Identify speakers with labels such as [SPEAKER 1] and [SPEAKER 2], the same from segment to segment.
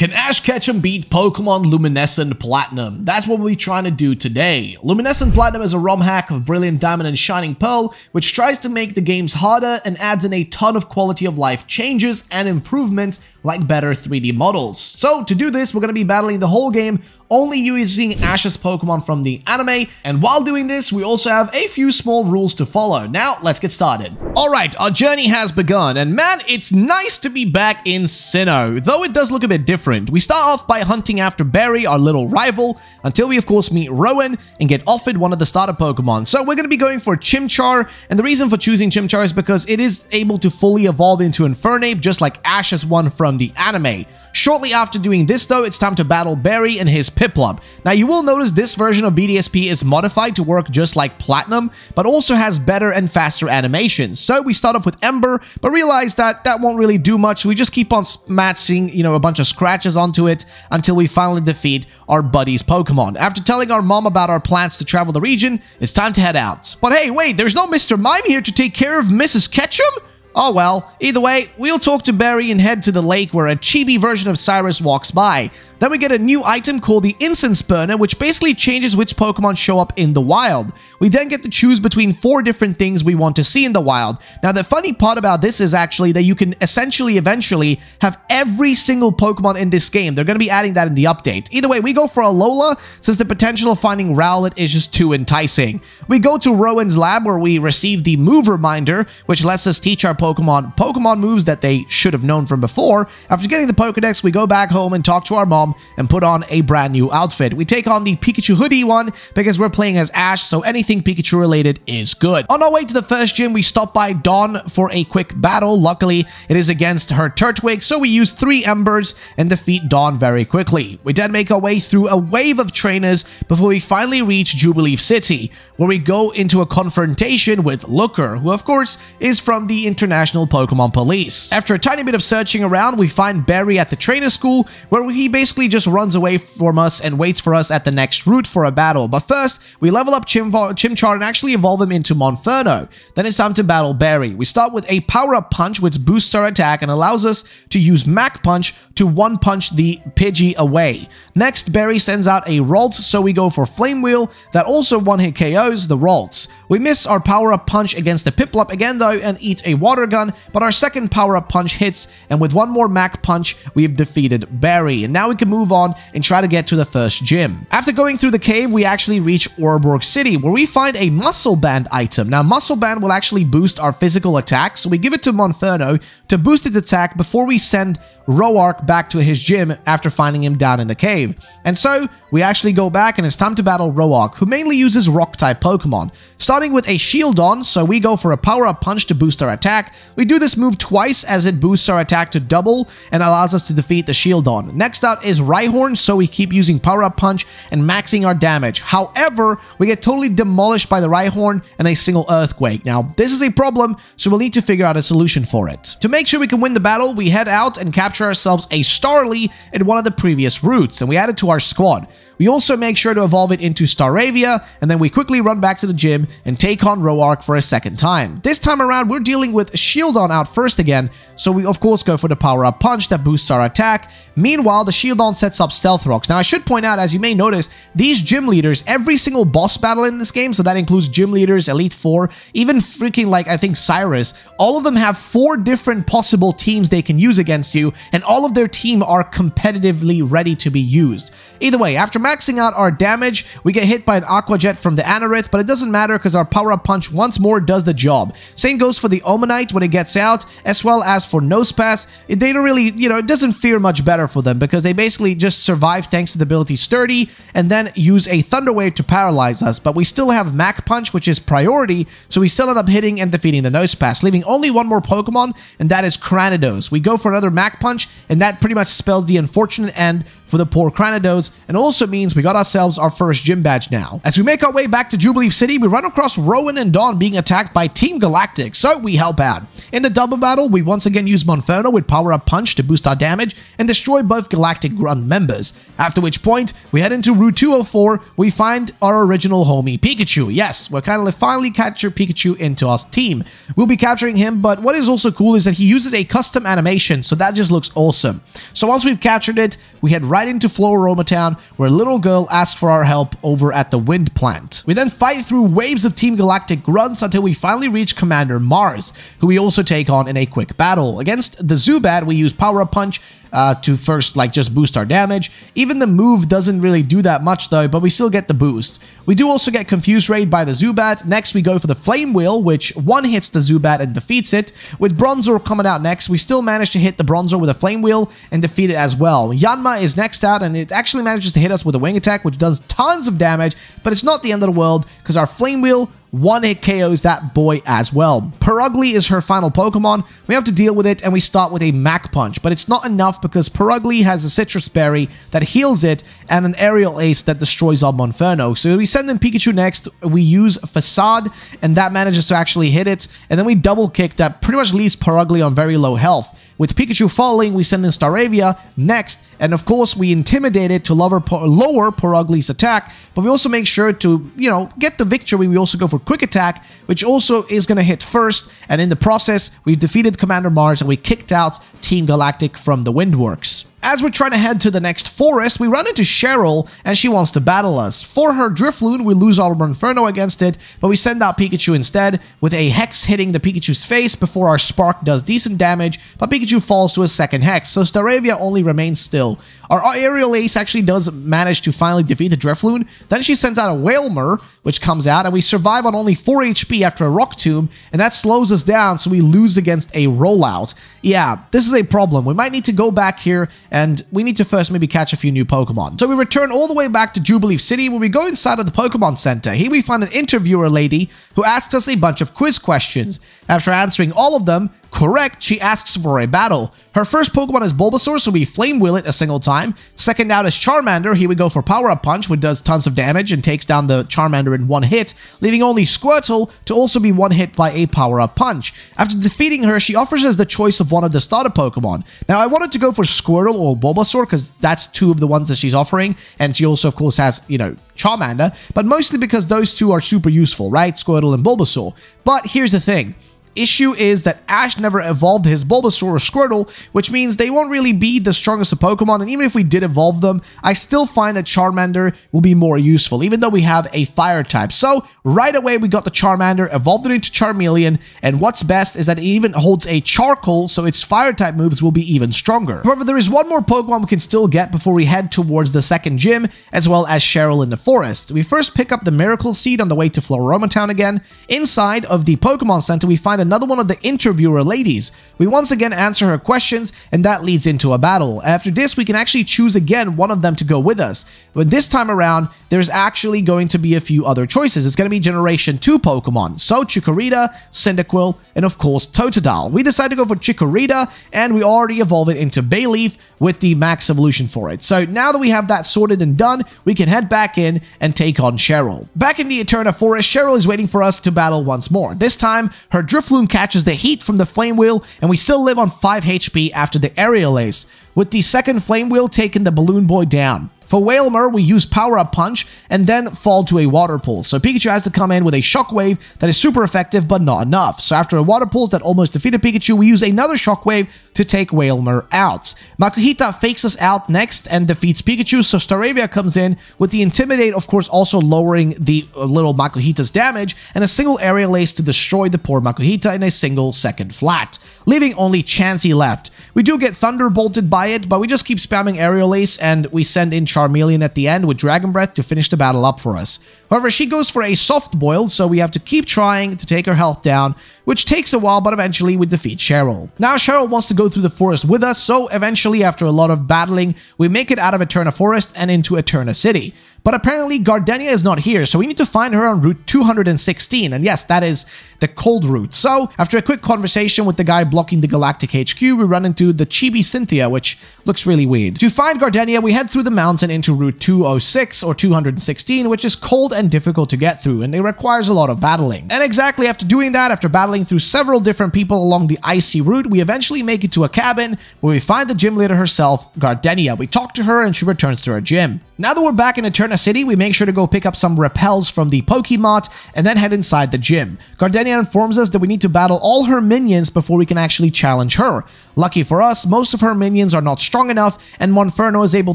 [SPEAKER 1] Can Ash Ketchum beat Pokemon Luminescent Platinum? That's what we'll be trying to do today. Luminescent Platinum is a ROM hack of Brilliant Diamond and Shining Pearl, which tries to make the games harder and adds in a ton of quality of life changes and improvements like better 3D models. So to do this, we're going to be battling the whole game only using Ash's Pokemon from the anime, and while doing this, we also have a few small rules to follow. Now, let's get started. Alright, our journey has begun, and man, it's nice to be back in Sinnoh, though it does look a bit different. We start off by hunting after Barry, our little rival, until we of course meet Rowan and get offered one of the starter Pokemon. So we're going to be going for Chimchar, and the reason for choosing Chimchar is because it is able to fully evolve into Infernape, just like Ash has one from the anime. Shortly after doing this though, it's time to battle Barry and his Piplup. Now you will notice this version of BDSP is modified to work just like Platinum, but also has better and faster animations. So we start off with Ember, but realize that that won't really do much. We just keep on matching, you know, a bunch of scratches onto it until we finally defeat our buddy's Pokemon. After telling our mom about our plans to travel the region, it's time to head out. But hey, wait, there's no Mr. Mime here to take care of Mrs. Ketchum? Oh well, either way, we'll talk to Barry and head to the lake where a chibi version of Cyrus walks by. Then we get a new item called the Incense Burner, which basically changes which Pokemon show up in the wild. We then get to choose between four different things we want to see in the wild. Now, the funny part about this is actually that you can essentially eventually have every single Pokemon in this game. They're going to be adding that in the update. Either way, we go for Alola, since the potential of finding Rowlet is just too enticing. We go to Rowan's lab, where we receive the Move Reminder, which lets us teach our Pokemon Pokemon moves that they should have known from before. After getting the Pokedex, we go back home and talk to our mom and put on a brand new outfit. We take on the Pikachu hoodie one because we're playing as Ash, so anything Pikachu related is good. On our way to the first gym, we stop by Dawn for a quick battle. Luckily, it is against her Turtwig, so we use three Embers and defeat Dawn very quickly. We then make our way through a wave of trainers before we finally reach Jubilife City, where we go into a confrontation with Looker, who of course is from the International Pokemon Police. After a tiny bit of searching around, we find Barry at the trainer school, where he basically just runs away from us and waits for us at the next route for a battle. But first, we level up Chim Chimchar and actually evolve him into Monferno. Then it's time to battle Barry. We start with a power-up punch which boosts our attack and allows us to use Mach Punch to one-punch the Pidgey away. Next, Barry sends out a Ralts, so we go for Flame Wheel that also one-hit KOs the Ralts. We miss our power-up punch against the Piplup again though and eat a Water Gun, but our second power-up punch hits, and with one more Mach Punch, we've defeated Barry. And now we can move on and try to get to the first gym. After going through the cave, we actually reach Oreburgh City, where we find a Muscle Band item. Now, Muscle Band will actually boost our physical attack, so we give it to Monferno to boost its attack before we send Roark back to his gym after finding him down in the cave. And so, we actually go back and it's time to battle Roark, who mainly uses Rock-type Pokemon. Starting with a Shieldon, so we go for a Power-Up Punch to boost our attack. We do this move twice as it boosts our attack to double and allows us to defeat the Shieldon. Next out is Rhyhorn, so we keep using Power-Up Punch and maxing our damage. However, we get totally demolished by the Rhyhorn and a single Earthquake. Now, this is a problem, so we'll need to figure out a solution for it. To make sure we can win the battle, we head out and capture ourselves a Starly in one of the previous routes, and we add it to our squad. We also make sure to evolve it into Staravia, and then we quickly run back to the gym and take on Roark for a second time. This time around, we're dealing with Shieldon out first again, so we of course go for the power-up punch that boosts our attack. Meanwhile, the Shieldon sets up Stealth Rocks. Now, I should point out, as you may notice, these gym leaders, every single boss battle in this game, so that includes gym leaders, Elite Four, even freaking like, I think, Cyrus, all of them have four different possible teams they can use against you, and all of their team are competitively ready to be used. Either way, after maxing out our damage, we get hit by an Aqua Jet from the Anorith, but it doesn't matter because our power-up punch once more does the job. Same goes for the Omanyte when it gets out, as well as for Nosepass. They don't really, you know, it doesn't feel much better for them because they basically just survive thanks to the ability Sturdy and then use a Thunder Wave to paralyze us, but we still have Mach Punch, which is priority, so we still end up hitting and defeating the Nosepass, leaving only one more Pokemon, and that is Cranidos. We go for another Mach Punch, and that pretty much spells the unfortunate end for the poor Cranidos, and also means we got ourselves our first gym badge now. As we make our way back to Jubilife City, we run across Rowan and Dawn being attacked by Team Galactic, so we help out. In the double battle, we once again use Monferno with Power Up Punch to boost our damage and destroy both Galactic Grunt members, after which point, we head into Route 204, we find our original homie Pikachu. Yes, we're kind of finally capture Pikachu into our team. We'll be capturing him, but what is also cool is that he uses a custom animation, so that just looks awesome. So once we've captured it, we head right into Floaroma Town, where a little girl asks for our help over at the wind plant. We then fight through waves of Team Galactic grunts until we finally reach Commander Mars, who we also take on in a quick battle. Against the Zubat, we use Power Up Punch, uh, to first like just boost our damage. Even the move doesn't really do that much though, but we still get the boost. We do also get Confused Raid by the Zubat. Next we go for the Flame Wheel, which one hits the Zubat and defeats it. With Bronzor coming out next, we still manage to hit the Bronzor with a Flame Wheel and defeat it as well. Yanma is next out and it actually manages to hit us with a Wing Attack, which does tons of damage, but it's not the end of the world because our Flame Wheel one hit KOs that boy as well. Purugly is her final Pokemon. We have to deal with it and we start with a Mach Punch, but it's not enough because Purugly has a Sitrus Berry that heals it and an Aerial Ace that destroys our Monferno. So we send in Pikachu next, we use Facade and that manages to actually hit it, and then we double kick that pretty much leaves Purugly on very low health. With Pikachu falling, we send in Staravia next, and of course we intimidate it to lower, lower Purugly's attack, but we also make sure to, you know, get the victory. We also go for Quick Attack, which also is going to hit first, and in the process, we've defeated Commander Mars and we kicked out Team Galactic from the Windworks. As we're trying to head to the next forest, we run into Cheryl, and she wants to battle us. For her Drifloon, we lose our Inferno against it, but we send out Pikachu instead, with a Hex hitting the Pikachu's face before our Spark does decent damage, but Pikachu falls to a second Hex, so Staravia only remains still. Our Aerial Ace actually does manage to finally defeat the Drifloon, then she sends out a Wailmer, which comes out, and we survive on only 4 HP after a Rock Tomb, and that slows us down, so we lose against a Rollout. Yeah, this is a problem. We might need to go back here and we need to first maybe catch a few new Pokemon. So we return all the way back to Jubilee City where we go inside of the Pokemon Center. Here we find an interviewer lady who asks us a bunch of quiz questions. After answering all of them, correct, she asks for a battle. Her first Pokemon is Bulbasaur, so we Flame Wheel it a single time. Second out is Charmander. he would go for Power Up Punch, which does tons of damage and takes down the Charmander in one hit, leaving only Squirtle to also be one hit by a Power Up Punch. After defeating her, she offers us the choice of one of the starter Pokemon. Now, I wanted to go for Squirtle or Bulbasaur because that's two of the ones that she's offering, and she also, of course, has, you know, Charmander, but mostly because those two are super useful, right? Squirtle and Bulbasaur. But here's the thing. Issue is that Ash never evolved his Bulbasaur or Squirtle, which means they won't really be the strongest of Pokemon, and even if we did evolve them, I still find that Charmander will be more useful, even though we have a Fire type. So, right away we got the Charmander, evolved it into Charmeleon, and what's best is that it even holds a Charcoal, so its Fire type moves will be even stronger. However, there is one more Pokemon we can still get before we head towards the second gym, as well as Cheryl in the forest. We first pick up the Miracle Seed on the way to Floaroma Town again. Inside of the Pokemon Center, we find another one of the interviewer ladies. We once again answer her questions, and that leads into a battle. After this, we can actually choose again one of them to go with us. But this time around, there's actually going to be a few other choices. It's going to be Generation 2 Pokemon. So Chikorita, Cyndaquil, and of course Totodile. We decide to go for Chikorita, and we already evolve it into Bayleef with the max evolution for it. So now that we have that sorted and done, we can head back in and take on Cheryl. Back in the Eterna Forest, Cheryl is waiting for us to battle once more. This time, her Drifloon catches the heat from the Flame Wheel, and we still live on 5 HP after the Aerial Ace, with the second Flame Wheel taking the Balloon Boy down. For Wailmer, we use Power Up Punch and then fall to a Water Pulse. So Pikachu has to come in with a Shockwave that is super effective but not enough. So after a Water Pulse that almost defeated Pikachu, we use another Shockwave to take Wailmer out. Makuhita fakes us out next and defeats Pikachu, so Staravia comes in with the Intimidate, of course, also lowering the uh, little Makuhita's damage, and a single Aerial Ace to destroy the poor Makuhita in a single second flat, leaving only Chansey left. We do get Thunderbolted by it, but we just keep spamming Aerial Ace, and we send in Charmeleon at the end with Dragon Breath to finish the battle up for us. However, she goes for a soft boil, so we have to keep trying to take her health down, which takes a while, but eventually we defeat Cheryl. Now Cheryl wants to go through the forest with us, so eventually, after a lot of battling, we make it out of Eterna Forest and into Eterna City. But apparently Gardenia is not here, so we need to find her on Route 216. And yes, that is the cold route. So after a quick conversation with the guy blocking the Galactic HQ, we run into the Chibi Cynthia, which looks really weird. To find Gardenia, we head through the mountain into Route 206 or 216, which is cold and difficult to get through, and it requires a lot of battling. And exactly after doing that, after battling through several different people along the icy route, we eventually make it to a cabin where we find the gym leader herself, Gardenia. We talk to her and she returns to her gym. Now that we're back in Eterna Eterna City, we make sure to go pick up some repels from the Pokemart and then head inside the gym. Gardenia informs us that we need to battle all her minions before we can actually challenge her. Lucky for us, most of her minions are not strong enough, and Monferno is able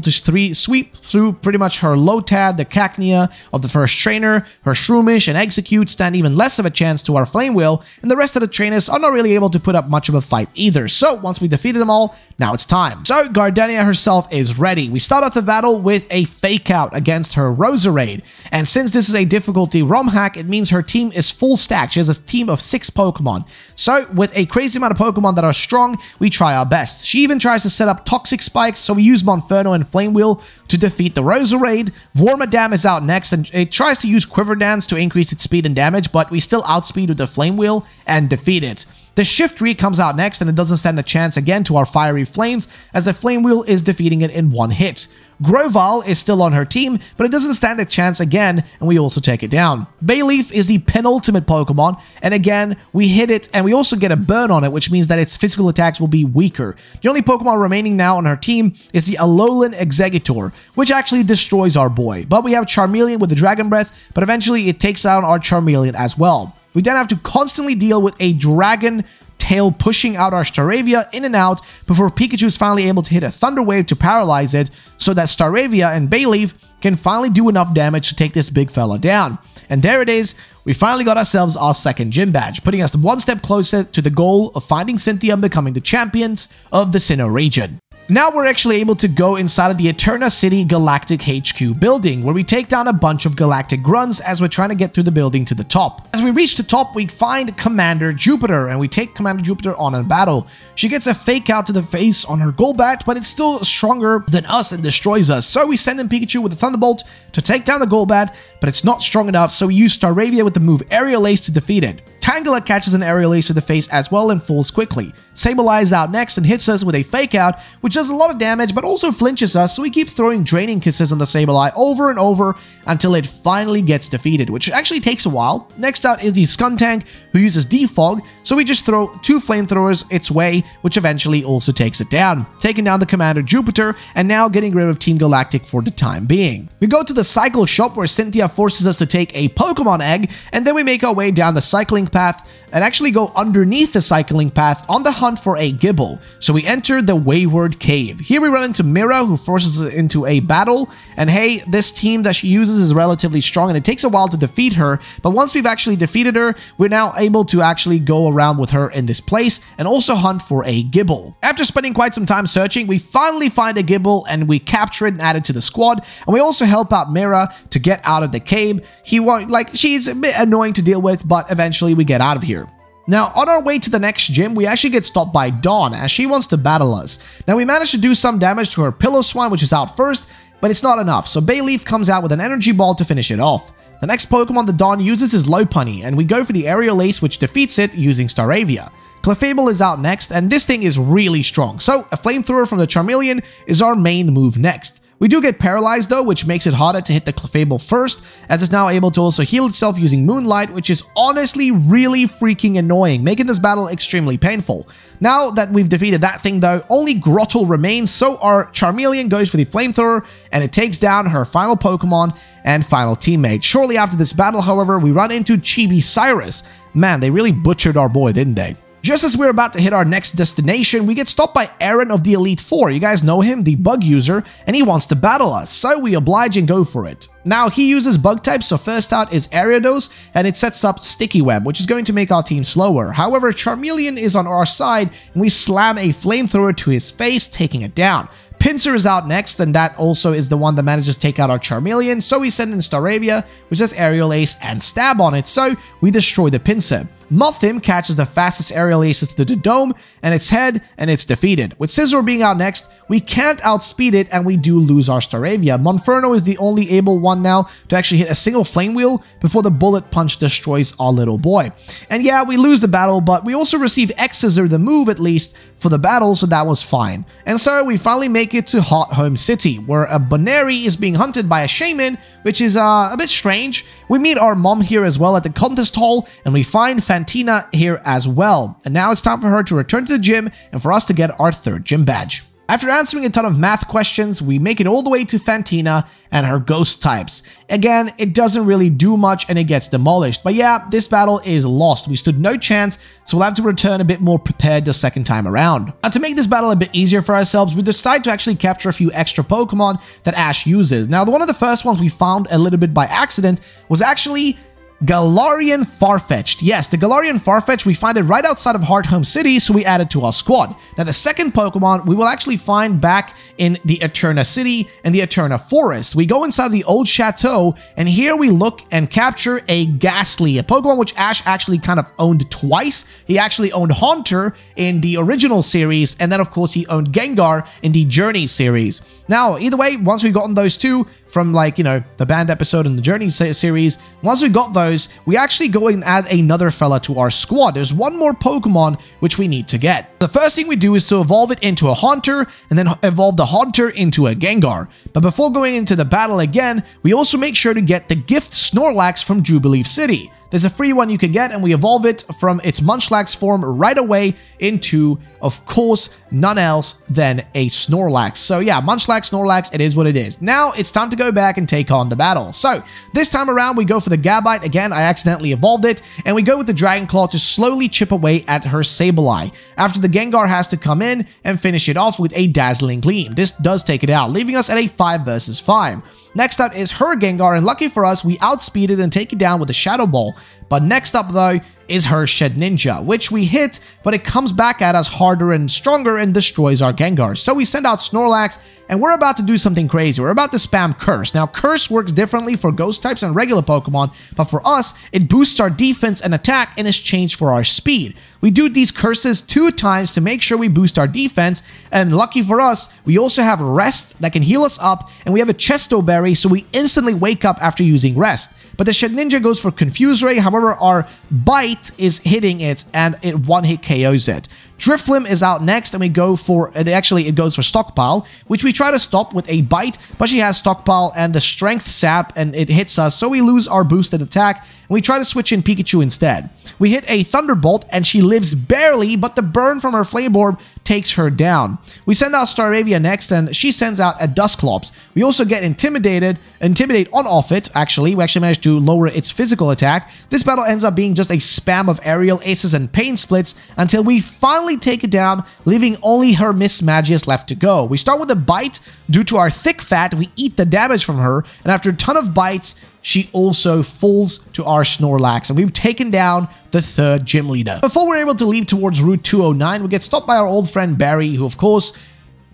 [SPEAKER 1] to sweep through pretty much her Lotad, the Cacnea of the first trainer, her Shroomish, and Exeggcute stand even less of a chance to our Flame Wheel, and the rest of the trainers are not really able to put up much of a fight either. So once we defeated them all, now it's time. So Gardenia herself is ready. We start off the battle with a fake out against her Roserade. And since this is a difficulty ROM hack, it means her team is full stacked. She has a team of six Pokemon. So with a crazy amount of Pokemon that are strong, we try our best. She even tries to set up Toxic Spikes, so we use Monferno and Flame Wheel to defeat the Roserade. Wormadam is out next, and it tries to use Quiver Dance to increase its speed and damage, but we still outspeed with the Flame Wheel and defeat it. The Shiftry comes out next, and it doesn't stand a chance again to our Fiery Flames, as the Flame Wheel is defeating it in one hit. Grovyle is still on her team, but it doesn't stand a chance again, and we also take it down. Bayleef is the penultimate Pokemon, and again, we hit it, and we also get a burn on it, which means that its physical attacks will be weaker. The only Pokemon remaining now on her team is the Alolan Exeggutor, which actually destroys our boy. But we have Charmeleon with the Dragon Breath, but eventually it takes out our Charmeleon as well. We then have to constantly deal with a Dragon tail pushing out our Staravia in and out before Pikachu is finally able to hit a Thunder Wave to paralyze it so that Staravia and Bayleef can finally do enough damage to take this big fella down. And there it is, we finally got ourselves our second gym badge, putting us one step closer to the goal of finding Cynthia and becoming the champions of the Sinnoh region. Now we're actually able to go inside of the Eterna City Galactic HQ building, where we take down a bunch of galactic grunts as we're trying to get through the building to the top. As we reach the top, we find Commander Jupiter, and we take Commander Jupiter on in battle. She gets a fake out to the face on her Golbat, but it's still stronger than us and destroys us, so we send in Pikachu with a Thunderbolt to take down the Golbat, but it's not strong enough, so we use Staravia with the move Aerial Ace to defeat it. Tangela catches an aerial ace to the face as well and falls quickly. Sableye is out next and hits us with a fake out, which does a lot of damage but also flinches us, so we keep throwing draining kisses on the Sableye over and over until it finally gets defeated, which actually takes a while. Next out is the Skuntank, who uses Defog, so we just throw two flamethrowers its way, which eventually also takes it down, taking down the Commander Jupiter, and now getting rid of Team Galactic for the time being. We go to the Cycle Shop where Cynthia forces us to take a Pokemon Egg, and then we make our way down the cycling path and actually go underneath the cycling path on the hunt for a Gible. So we enter the Wayward Cave. Here we run into Mira, who forces us into a battle. And hey, this team that she uses is relatively strong, and it takes a while to defeat her. But once we've actually defeated her, we're now able to actually go around with her in this place and also hunt for a Gible. After spending quite some time searching, we finally find a Gible, and we capture it and add it to the squad. And we also help out Mira to get out of the cave. He won't, like, she's a bit annoying to deal with, but eventually we get out of here. Now, on our way to the next gym, we actually get stopped by Dawn as she wants to battle us. Now, we managed to do some damage to her Piloswine, which is out first, but it's not enough, so Bayleef comes out with an energy ball to finish it off. The next Pokemon that Dawn uses is Lopunny, and we go for the Aerial Ace, which defeats it using Staravia. Clefable is out next, and this thing is really strong, so a Flamethrower from the Charmeleon is our main move next. We do get paralyzed though, which makes it harder to hit the Clefable first, as it's now able to also heal itself using Moonlight, which is honestly really freaking annoying, making this battle extremely painful. Now that we've defeated that thing though, only Grottle remains, so our Charmeleon goes for the Flamethrower, and it takes down her final Pokemon and final teammate. Shortly after this battle, however, we run into Chibi Cyrus. Man, they really butchered our boy, didn't they? Just as we're about to hit our next destination, we get stopped by Aaron of the Elite Four. You guys know him, the bug user, and he wants to battle us, so we oblige and go for it. Now, he uses bug types, so first out is Ariados, and it sets up Sticky Web, which is going to make our team slower. However, Charmeleon is on our side, and we slam a flamethrower to his face, taking it down. Pinsir is out next, and that also is the one that manages to take out our Charmeleon, so we send in Staravia, which has Aerial Ace and Stab on it, so we destroy the Pinsir. Mothim catches the fastest aerial aces to the dome and its head, and it's defeated. With Scizor being out next, we can't outspeed it, and we do lose our Staravia. Monferno is the only able one now to actually hit a single Flame Wheel before the Bullet Punch destroys our little boy. And yeah, we lose the battle, but we also receive X-Scissor, the move at least, for the battle, so that was fine. And so we finally make it to Hearthome City, where a Buneary is being hunted by a shaman, which is uh, a bit strange. We meet our mom here as well at the contest hall, and we find Fantina here as well. And now it's time for her to return to the gym and for us to get our third gym badge. After answering a ton of math questions, we make it all the way to Fantina and her ghost types. Again, it doesn't really do much and it gets demolished. But yeah, this battle is lost. We stood no chance, so we'll have to return a bit more prepared the second time around. And to make this battle a bit easier for ourselves, we decided to actually capture a few extra Pokemon that Ash uses. Now, one of the first ones we found a little bit by accident was actually Galarian Farfetch'd. Yes, the Galarian Farfetch'd, we find it right outside of Hearthome City, so we add it to our squad. Now, the second Pokemon we will actually find back in the Eterna City and the Eterna Forest. We go inside the old chateau, and here we look and capture a Gastly, a Pokemon which Ash actually kind of owned twice. He actually owned Haunter in the original series, and then, of course, he owned Gengar in the Journey series. Now, either way, once we've gotten those two, from like, you know, the band episode and the Journey series. Once we got those, we actually go and add another fella to our squad. There's one more Pokemon which we need to get. The first thing we do is to evolve it into a Haunter and then evolve the Haunter into a Gengar. But before going into the battle again, we also make sure to get the gift Snorlax from Jubilife City. There's a free one you can get, and we evolve it from its Munchlax form right away into, of course, none else than a Snorlax. So yeah, Munchlax, Snorlax, it is what it is. Now it's time to go back and take on the battle. So this time around, we go for the Gabite. Again, I accidentally evolved it, and we go with the Dragon Claw to slowly chip away at her Sableye. After the Gengar has to come in and finish it off with a Dazzling Gleam. This does take it out, leaving us at a 5 versus 5. Next up is her Gengar, and lucky for us, we outspeed it and take it down with a Shadow Ball. But next up, though, is her Shedinja, which we hit, but it comes back at us harder and stronger and destroys our Gengar. So we send out Snorlax, and we're about to do something crazy. We're about to spam Curse. Now, Curse works differently for Ghost types and regular Pokemon, but for us, it boosts our defense and attack and is changed for our speed. We do these curses two times to make sure we boost our defense, and lucky for us, we also have Rest that can heal us up, and we have a Chesto Berry, so we instantly wake up after using Rest. But the Shedinja goes for Confuse Ray, however, our Bite is hitting it, and it one-hit KOs it. Drifblim is out next, and we go for, uh, actually, it goes for Stockpile, which we try to stop with a Bite, but she has Stockpile and the Strength Sap, and it hits us, so we lose our boosted attack, and we try to switch in Pikachu instead. We hit a Thunderbolt, and she lives barely, but the burn from her Flame Orb takes her down. We send out Staravia next, and she sends out a Dusclops. We also get Intimidated, Intimidate on off it, actually. We actually managed to lower its physical attack. This battle ends up being just a spam of aerial aces and pain splits until we finally take it down, leaving only her Mismagius left to go. We start with a bite. Due to our thick fat, we eat the damage from her, and after a ton of bites, she also falls to our Snorlax, and we've taken down the third gym leader. Before we're able to leave towards Route 209, we get stopped by our old friend Barry, who of course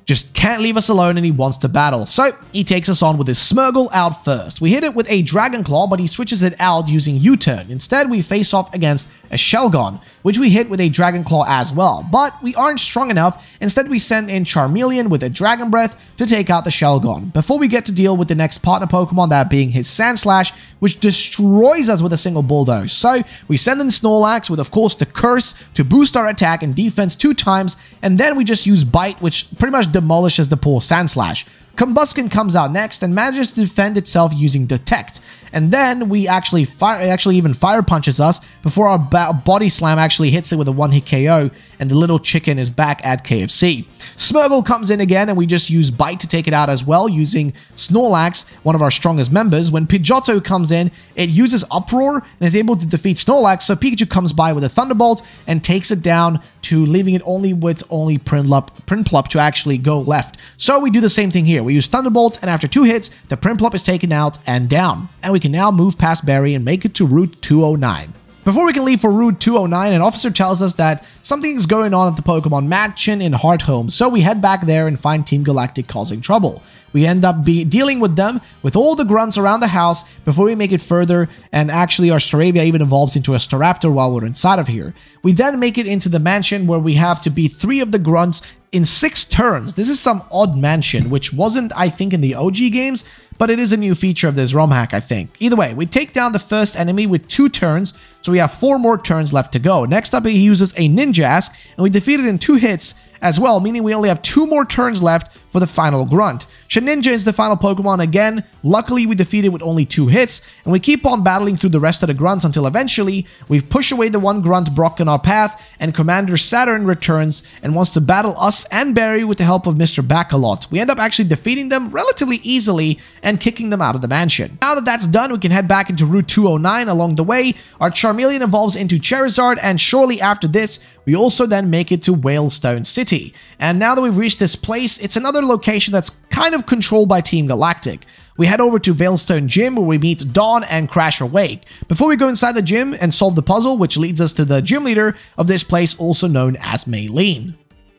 [SPEAKER 1] just can't leave us alone and he wants to battle. So he takes us on with his Smeargle out first. We hit it with a Dragon Claw, but he switches it out using U-turn. Instead, we face off against a Shelgon, which we hit with a Dragon Claw as well. But we aren't strong enough. Instead, we send in Charmeleon with a Dragon Breath to take out the Shelgon. Before we get to deal with the next partner Pokemon, that being his Sandslash, which destroys us with a single Bulldoze. So we send in Snorlax with, of course, the Curse to boost our attack and defense two times, and then we just use Bite, which pretty much demolishes the poor Sandslash. Combusken comes out next and manages to defend itself using Detect and then we actually fire, actually even fire punches us before our body slam actually hits it with a one hit KO, and the little chicken is back at KFC. Smeargle comes in again, and we just use Bite to take it out as well, using Snorlax, one of our strongest members. When Pidgeotto comes in, it uses Uproar and is able to defeat Snorlax, so Pikachu comes by with a Thunderbolt and takes it down to leaving it only with only Prinplup, Prinplup to actually go left. So we do the same thing here. We use Thunderbolt, and after two hits, the Prinplup is taken out and down. And we can now move past Barry and make it to Route 209. Before we can leave for Route 209, an officer tells us that something is going on at the Pokemon Mansion in Hearthome, so we head back there and find Team Galactic causing trouble. We end up be dealing with them with all the grunts around the house before we make it further, and actually our Staravia even evolves into a Staraptor while we're inside of here. We then make it into the mansion where we have to beat three of the grunts in six turns. This is some odd mansion, which wasn't, I think, in the OG games, but it is a new feature of this ROM hack, I think. Either way, we take down the first enemy with two turns, so we have four more turns left to go. Next up, he uses a Ninjask, and we defeat it in two hits, as well, meaning we only have two more turns left for the final grunt. Shedinja is the final Pokemon again. Luckily, we defeat it with only two hits, and we keep on battling through the rest of the grunts until eventually we push away the one grunt blocking our path, and Commander Saturn returns and wants to battle us and Barry with the help of Mr. Backlot. We end up actually defeating them relatively easily and kicking them out of the mansion. Now that that's done, we can head back into Route 209 along the way. Our Charmeleon evolves into Charizard, and shortly after this, we also then make it to Veilstone City. And now that we've reached this place, it's another location that's kind of controlled by Team Galactic. We head over to Veilstone Gym where we meet Dawn and Crasher Wake. Before we go inside the gym and solve the puzzle, which leads us to the gym leader of this place, also known as Maylene.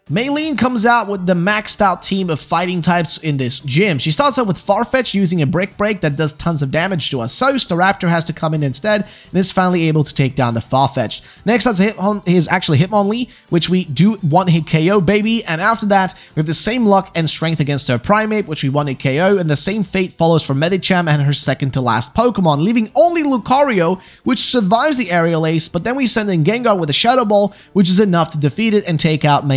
[SPEAKER 1] Maylene comes out with the maxed out team of fighting types in this gym. She starts out with Farfetch using a Brick Break that does tons of damage to us, so Staraptor has to come in instead and is finally able to take down the Farfetch. Next up is actually Hitmonlee, which we do one hit KO, baby, and after that, we have the same luck and strength against her Primeape, which we one hit KO, and the same fate follows for Medicham and her second to last Pokemon, leaving only Lucario, which survives the Aerial Ace, but then we send in Gengar with a Shadow Ball, which is enough to defeat it and take out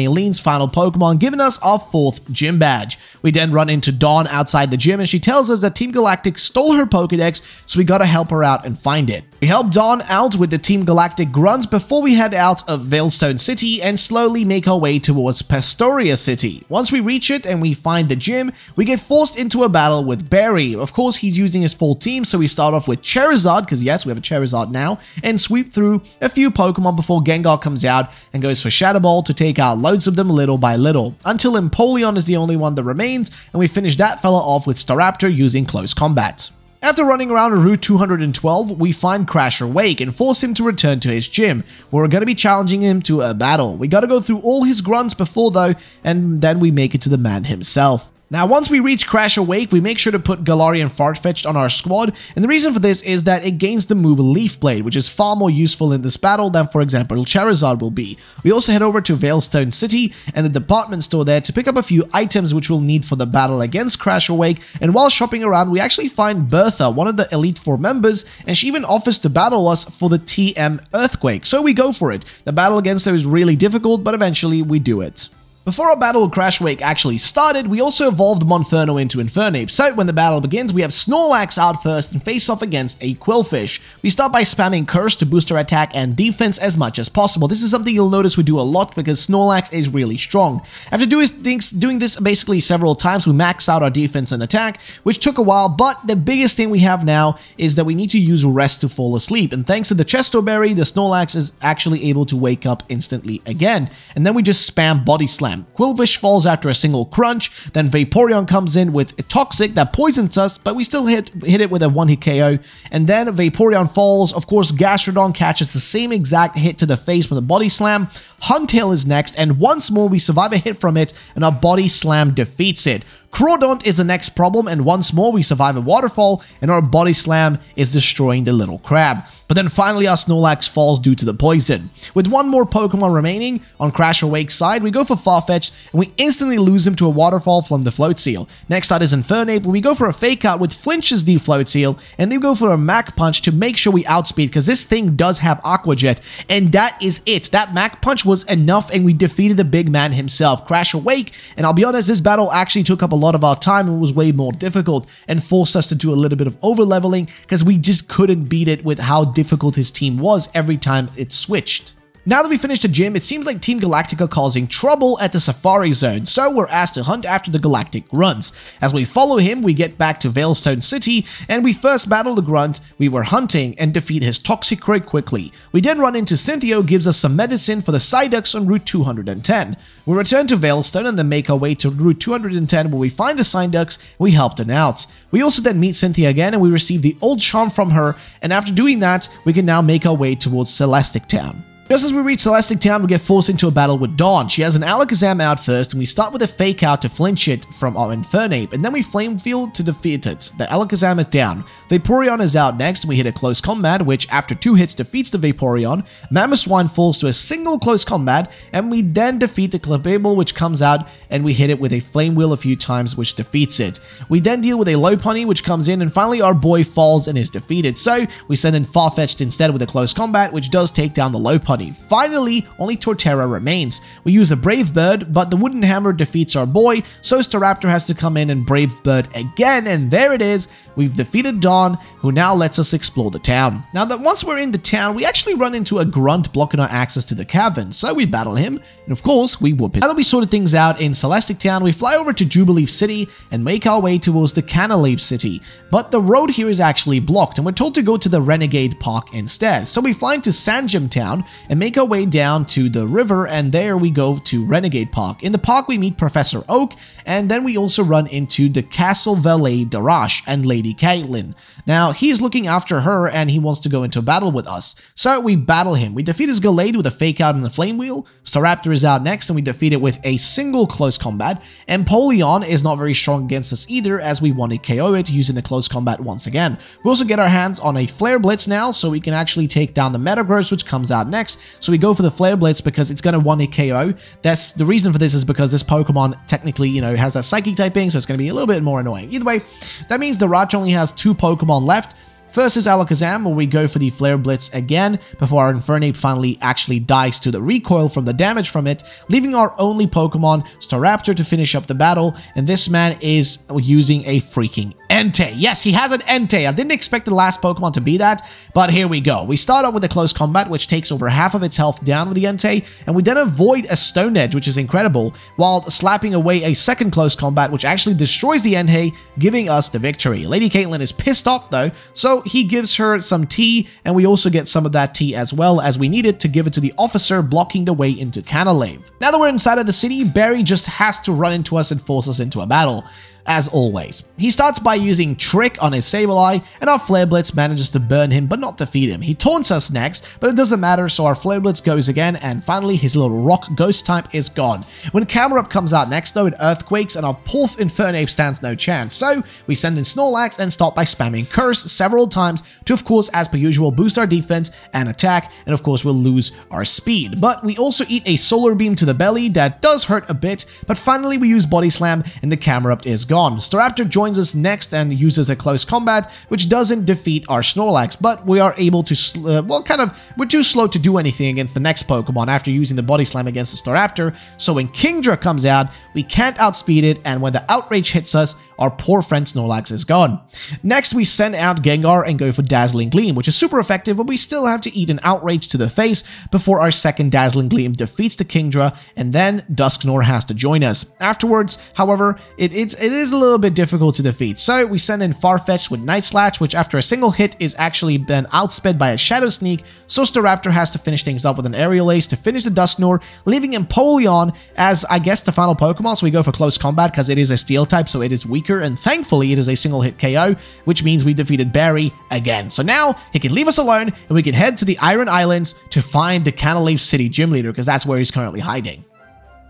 [SPEAKER 1] Final Pokemon, giving us our fourth gym badge. We then run into Dawn outside the gym and she tells us that Team Galactic stole her Pokedex, so we gotta help her out and find it. We help Dawn out with the Team Galactic grunt before we head out of Veilstone City and slowly make our way towards Pastoria City. Once we reach it and we find the gym, we get forced into a battle with Barry. Of course, he's using his full team, so we start off with Charizard, because yes, we have a Charizard now, and sweep through a few Pokemon before Gengar comes out and goes for Shadow Ball to take out loads of them little by little, until Empoleon is the only one that remains, and we finish that fella off with Staraptor using close combat. After running around Route 212, we find Crasher Wake and force him to return to his gym, where we're going to be challenging him to a battle. We gotta go through all his grunts before though, and then we make it to the man himself. Now, once we reach Crasher Wake, we make sure to put Galarian Farfetch'd on our squad, and the reason for this is that it gains the move Leaf Blade, which is far more useful in this battle than, for example, Charizard will be. We also head over to Veilstone City and the department store there to pick up a few items which we'll need for the battle against Crasher Wake, and while shopping around, we actually find Bertha, one of the Elite Four members, and she even offers to battle us for the TM Earthquake, so we go for it. The battle against her is really difficult, but eventually we do it. Before our battle with Crash Wake actually started, we also evolved Monferno into Infernape, so when the battle begins, we have Snorlax out first and face off against a Qwilfish. We start by spamming Curse to boost our attack and defense as much as possible. This is something you'll notice we do a lot because Snorlax is really strong. After doing, doing this basically several times, we max out our defense and attack, which took a while, but the biggest thing we have now is that we need to use Rest to fall asleep, and thanks to the Chesto Berry, the Snorlax is actually able to wake up instantly again, and then we just spam Body Slam time. Qwilfish falls after a single crunch, then Vaporeon comes in with a Toxic that poisons us, but we still hit, hit it with a one-hit KO, and then Vaporeon falls. Of course, Gastrodon catches the same exact hit to the face with a Body Slam. Huntail is next, and once more we survive a hit from it, and our Body Slam defeats it. Crawdaunt is the next problem, and once more we survive a waterfall, and our Body Slam is destroying the little crab. But then finally our Snorlax falls due to the poison. With one more Pokemon remaining, on Crasher Wake's side, we go for Farfetch, and we instantly lose him to a waterfall from the Floatzel. Next out is Infernape, where we go for a Fake Out with Flinches the Floatzel, and then we go for a Mach Punch to make sure we outspeed, because this thing does have Aqua Jet, and that is it. That Mach Punch was enough, and we defeated the big man himself, Crasher Wake, and I'll be honest, this battle actually took up a lot of our time and was way more difficult, and forced us to do a little bit of over-leveling, because we just couldn't beat it with how difficult his team was every time it switched. Now that we finished the gym, it seems like Team Galactic are causing trouble at the Safari Zone, so we're asked to hunt after the Galactic Grunts. As we follow him, we get back to Veilstone City, and we first battle the Grunt we were hunting and defeat his Toxic Toxicroak quickly. We then run into Cynthia, gives us some medicine for the Psyducks on Route 210. We return to Veilstone and then make our way to Route 210 where we find the Psyducks we help them out. We also then meet Cynthia again and we receive the old charm from her, and after doing that, we can now make our way towards Celestic Town. Just as we reach Celestic Town, we get forced into a battle with Dawn. She has an Alakazam out first, and we start with a Fake Out to flinch it from our Infernape, and then we Flame Field to defeat it. The Alakazam is down. Vaporeon is out next, and we hit a close combat, which after two hits defeats the Vaporeon. Mamoswine falls to a single close combat, and we then defeat the Clefable, which comes out, and we hit it with a Flame Wheel a few times, which defeats it. We then deal with a Lopunny, which comes in, and finally our boy falls and is defeated. So we send in Farfetch'd instead with a close combat, which does take down the Lopunny. Everybody. Finally, only Torterra remains. We use a Brave Bird, but the Wooden Hammer defeats our boy, so Staraptor has to come in and Brave Bird again, and there it is. We've defeated Dawn, who now lets us explore the town. Now that once we're in the town, we actually run into a grunt blocking our access to the cavern, so we battle him, and of course, we whoop it. Now that we sorted things out in Celestic Town, we fly over to Jubilee City and make our way towards the Canalave City. But the road here is actually blocked, and we're told to go to the Renegade Park instead. So we fly into Sandgem Town and make our way down to the river, and there we go to Renegade Park. In the park, we meet Professor Oak, and then we also run into the Castle Valet Darach and Lady Caitlin. Now, he's looking after her and he wants to go into battle with us. So we battle him. We defeat his Gallade with a fake out and the Flame Wheel. Staraptor is out next and we defeat it with a single close combat. Empoleon is not very strong against us either as we want to KO it using the close combat once again. We also get our hands on a Flare Blitz now so we can actually take down the Metagross which comes out next. So we go for the Flare Blitz because it's going to one hit KO. That's the reason for this is because this Pokemon technically, you know, has that Psychic typing so it's going to be a little bit more annoying. Either way, that means Darach only has two Pokemon left. Is Alakazam, where we go for the Flare Blitz again before our Infernape finally actually dies to the recoil from the damage from it, leaving our only Pokemon, Staraptor, to finish up the battle, and this man is using a freaking Entei. Yes, he has an Entei. I didn't expect the last Pokemon to be that, but here we go. We start off with a close combat, which takes over half of its health down with the Entei, and we then avoid a Stone Edge, which is incredible, while slapping away a second close combat, which actually destroys the Entei, giving us the victory. Lady Caitlin is pissed off, though, so he gives her some tea, and we also get some of that tea as well, as we need it to give it to the officer blocking the way into Canalave. Now that we're inside of the city, Barry just has to run into us and force us into a battle as always. He starts by using Trick on his Sableye, and our Flare Blitz manages to burn him but not defeat him. He taunts us next, but it doesn't matter, so our Flare Blitz goes again, and finally his little rock ghost type is gone. When Camerupt comes out next though, it earthquakes, and our Pulth Infernape stands no chance, so we send in Snorlax and start by spamming Curse several times to of course, as per usual, boost our defense and attack, and of course we'll lose our speed. But we also eat a Solar Beam to the belly that does hurt a bit, but finally we use Body Slam and the Camerupt is gone gone. Staraptor joins us next and uses a close combat, which doesn't defeat our Snorlax, but we are able to, uh, well, kind of, we're too slow to do anything against the next Pokemon after using the Body Slam against the Staraptor, so when Kingdra comes out, we can't outspeed it, and when the Outrage hits us, our poor friend Snorlax is gone. Next, we send out Gengar and go for Dazzling Gleam, which is super effective, but we still have to eat an Outrage to the face before our second Dazzling Gleam defeats the Kingdra, and then Dusknoir has to join us. Afterwards, however, it, it's, it is a little bit difficult to defeat, so we send in Farfetch with Night Slash, which after a single hit is actually been outsped by a Shadow Sneak, so Staraptor has to finish things up with an Aerial Ace to finish the Dusknoir, leaving Empoleon as, I guess, the final Pokemon, so we go for Close Combat because it is a Steel type, so it is weak and thankfully it is a single hit KO, which means we defeated Barry again. So now he can leave us alone, and we can head to the Iron Islands to find the Canalave City gym leader, because that's where he's currently hiding.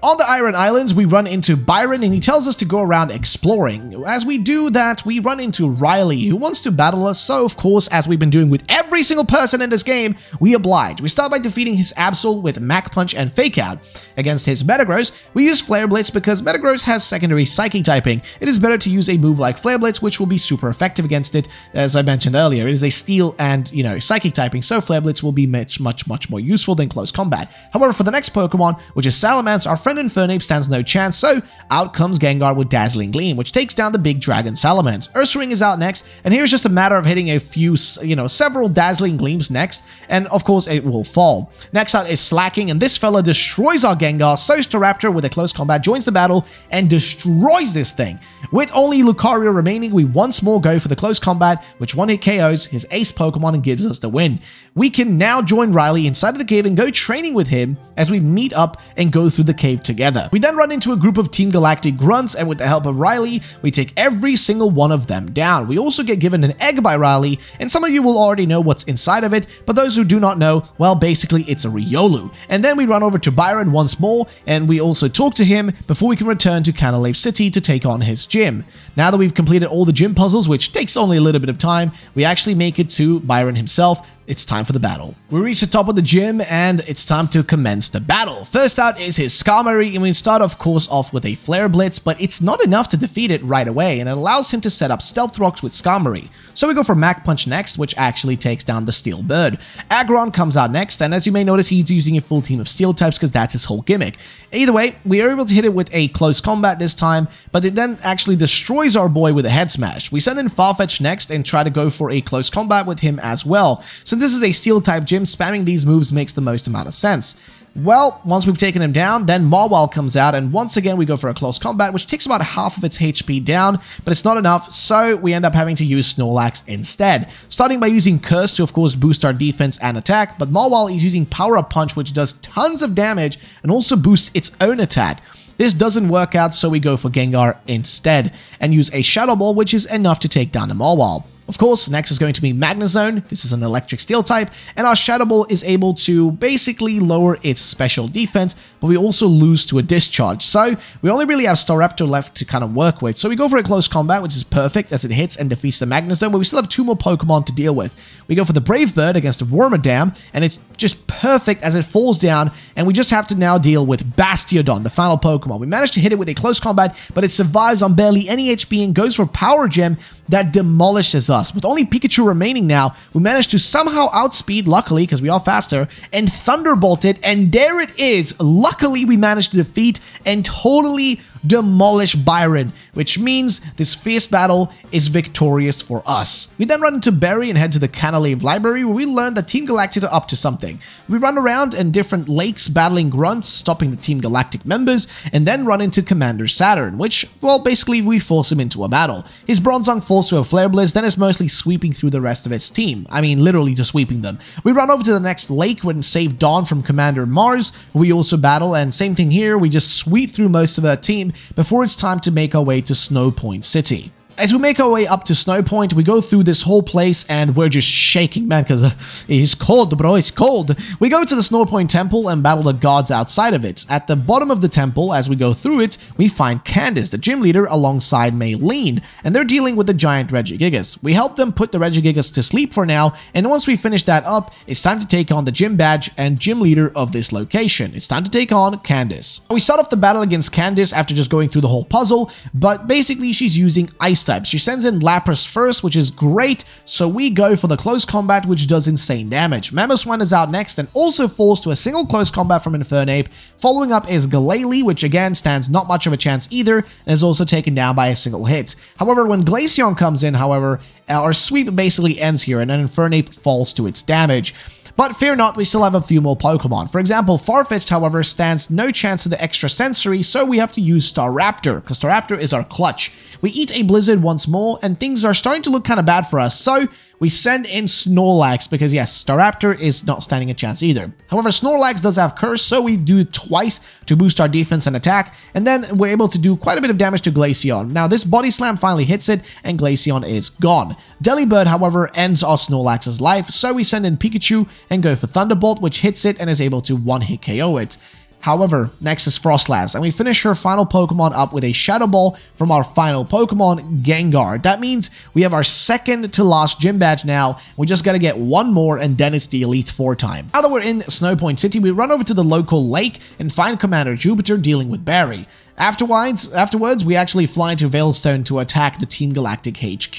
[SPEAKER 1] On the Iron Islands, we run into Byron and he tells us to go around exploring. As we do that, we run into Riley, who wants to battle us, so of course, as we've been doing with every single person in this game, we oblige. We start by defeating his Absol with Mach Punch and Fake Out. Against his Metagross, we use Flare Blitz because Metagross has secondary Psychic typing. It is better to use a move like Flare Blitz, which will be super effective against it. As I mentioned earlier, it is a Steel and, you know, Psychic typing, so Flare Blitz will be much, much, much more useful than close combat. However, for the next Pokemon, which is Salamence, our friend Infernape stands no chance, so out comes Gengar with Dazzling Gleam, which takes down the big dragon Salamence. Ursaring is out next, and here's just a matter of hitting a few, you know, several Dazzling Gleams next, and of course it will fall. Next out is Slaking, and this fella destroys our Gengar, so Staraptor with a close combat joins the battle and destroys this thing. With only Lucario remaining, we once more go for the close combat, which one-hit KOs his ace Pokemon and gives us the win. We can now join Riley inside of the cave and go training with him as we meet up and go through the cave together. We then run into a group of Team Galactic grunts, and with the help of Riley, we take every single one of them down. We also get given an egg by Riley, and some of you will already know what's inside of it, but those who do not know, well, basically it's a Riolu. And then we run over to Byron once more, and we also talk to him before we can return to Canalave City to take on his gym. Now that we've completed all the gym puzzles, which takes only a little bit of time, we actually make it to Byron himself, it's time for the battle. We reach the top of the gym and it's time to commence the battle. First out is his Skarmory and we start of course off with a Flare Blitz, but it's not enough to defeat it right away and it allows him to set up Stealth Rocks with Skarmory. So we go for Mach Punch next, which actually takes down the Steel Bird. Aggron comes out next and as you may notice he's using a full team of Steel types because that's his whole gimmick. Either way, we are able to hit it with a close combat this time, but it then actually destroys our boy with a head smash. We send in Farfetch next and try to go for a close combat with him as well. Since this is a steel type gym, spamming these moves makes the most amount of sense. Well, once we've taken him down, then Mawile comes out, and once again we go for a close combat, which takes about half of its HP down, but it's not enough, so we end up having to use Snorlax instead. Starting by using Curse to, of course, boost our defense and attack, but Mawile is using Power Up Punch, which does tons of damage and also boosts its own attack. This doesn't work out, so we go for Gengar instead, and use a Shadow Ball, which is enough to take down a Mawile. Of course, next is going to be Magnezone. This is an electric steel type, and our Shadow Ball is able to basically lower its special defense, but we also lose to a discharge. So we only really have Staraptor left to kind of work with. So we go for a close combat, which is perfect as it hits and defeats the Magnezone, but we still have two more Pokemon to deal with. We go for the Brave Bird against the Wormadam, and it's just perfect as it falls down, and we just have to now deal with Bastiodon, the final Pokemon. We managed to hit it with a close combat, but it survives on barely any HP and goes for Power Gem that demolishes us. With only Pikachu remaining now, we managed to somehow outspeed, luckily, because we are faster, and Thunderbolt it, and there it is. Luckily, we managed to defeat and totally demolish Byron, which means this fierce battle is victorious for us. We then run into Barry and head to the Canalave Library where we learn that Team Galactic are up to something. We run around in different lakes battling grunts, stopping the Team Galactic members, and then run into Commander Saturn, which, well, basically we force him into a battle. His Bronzong falls to a Flare Blitz, then is mostly sweeping through the rest of its team. I mean, literally just sweeping them. We run over to the next lake and save Dawn from Commander Mars, we also battle, and same thing here, we just sweep through most of our team before it's time to make our way to Snow Point City. As we make our way up to Snow Point, we go through this whole place and we're just shaking, man, because uh, it's cold, bro, it's cold. We go to the Snow Point Temple and battle the gods outside of it. At the bottom of the temple, as we go through it, we find Candace, the gym leader, alongside Maylene, and they're dealing with the giant Regigigas. We help them put the Regigigas to sleep for now, and once we finish that up, it's time to take on the gym badge and gym leader of this location. It's time to take on Candace. We start off the battle against Candace after just going through the whole puzzle, but basically she's using Ice She sends in Lapras first, which is great, so we go for the close combat, which does insane damage. Mamoswine is out next and also falls to a single close combat from Infernape. Following up is Glalie, which again stands not much of a chance either, and is also taken down by a single hit. However, when Glaceon comes in, however, our sweep basically ends here, and an Infernape falls to its damage. But fear not, we still have a few more Pokemon. For example, Farfetch'd, however, stands no chance of the extra sensory, so we have to use Staraptor, because Staraptor is our clutch. We eat a Blizzard once more, and things are starting to look kind of bad for us, so we send in Snorlax because yes, Staraptor is not standing a chance either. However, Snorlax does have Curse, so we do it twice to boost our defense and attack, and then we're able to do quite a bit of damage to Glaceon. Now, this Body Slam finally hits it, and Glaceon is gone. Delibird, however, ends our Snorlax's life, so we send in Pikachu and go for Thunderbolt, which hits it and is able to one-hit KO it. However, next is Froslass, and we finish her final Pokemon up with a Shadow Ball from our final Pokemon, Gengar. That means we have our second to last gym badge now. We just gotta get one more, and then it's the Elite Four time. Now that we're in Snowpoint City, we run over to the local lake and find Commander Jupiter dealing with Barry. Afterwards, afterwards, we actually fly to Veilstone to attack the Team Galactic HQ.